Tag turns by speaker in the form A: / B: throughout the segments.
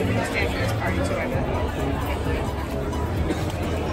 A: I'm huge fan for this party too, I bet.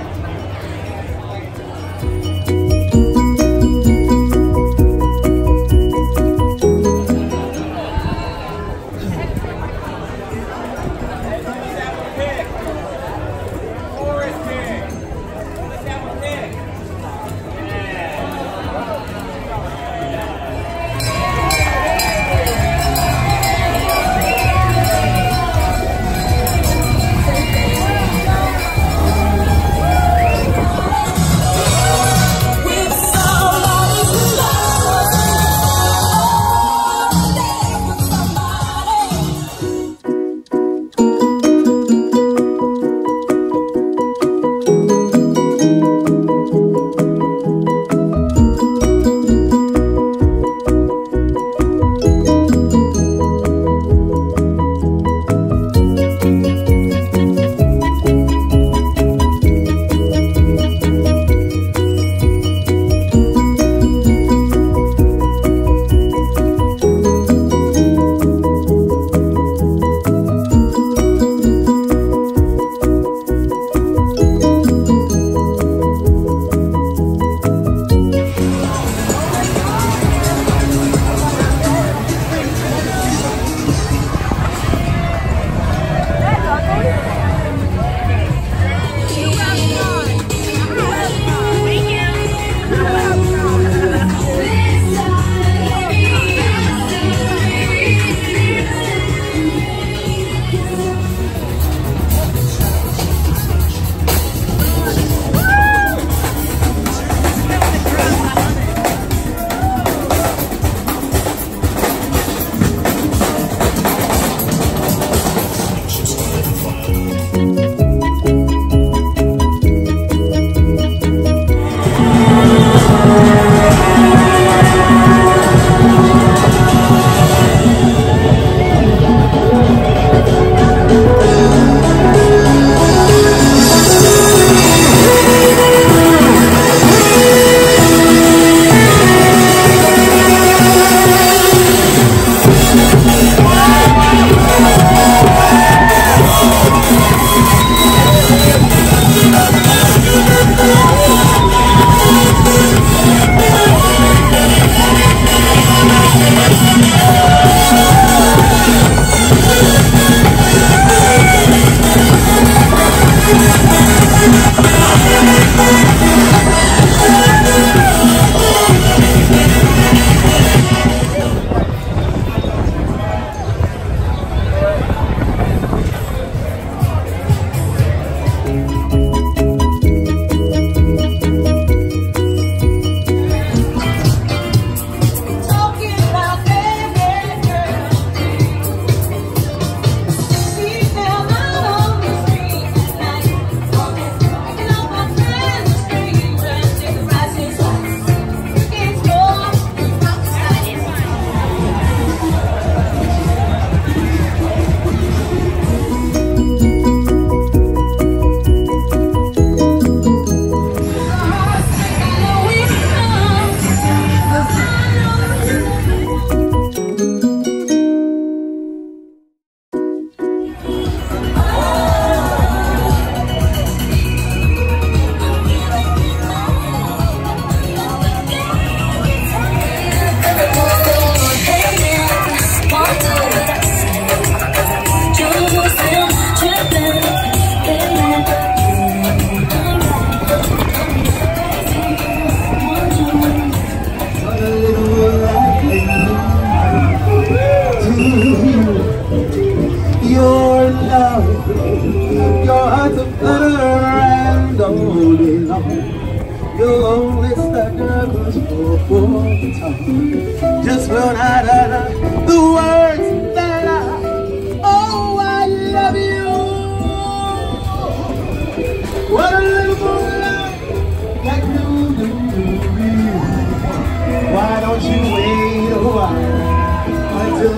A: I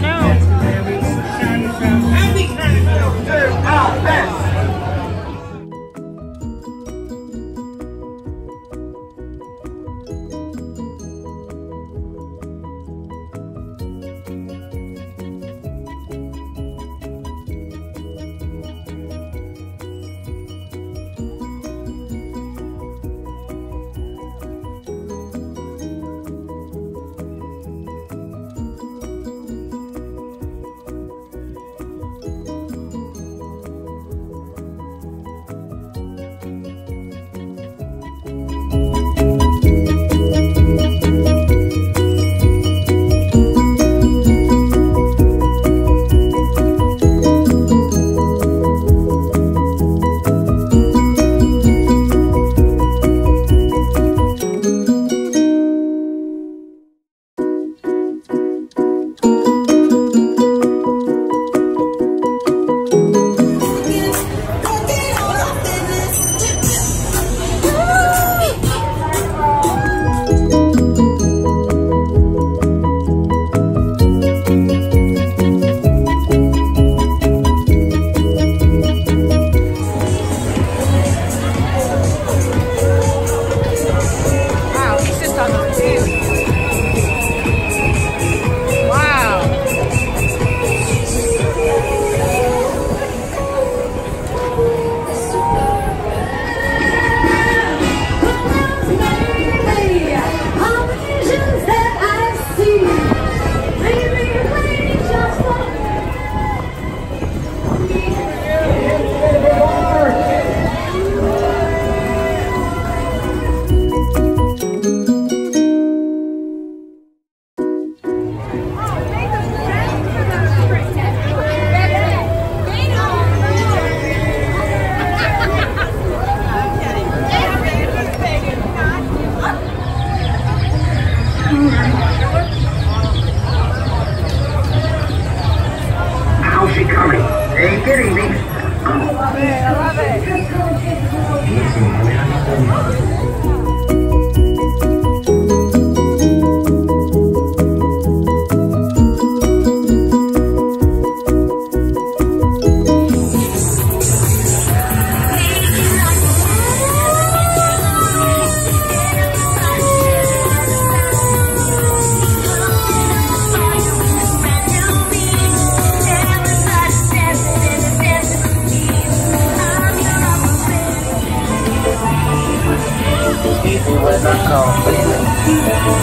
A: know. County, a guinea pig. Oh, man, I love it. you.